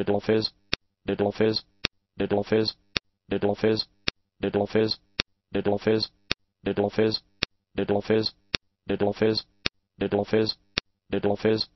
Diddle fizz. Diddle fizz. Diddle fizz. Diddle fizz. Diddle fizz. Diddle fizz. Diddle fizz. Diddle fizz. Diddle fizz. Diddle fizz. Diddle fizz.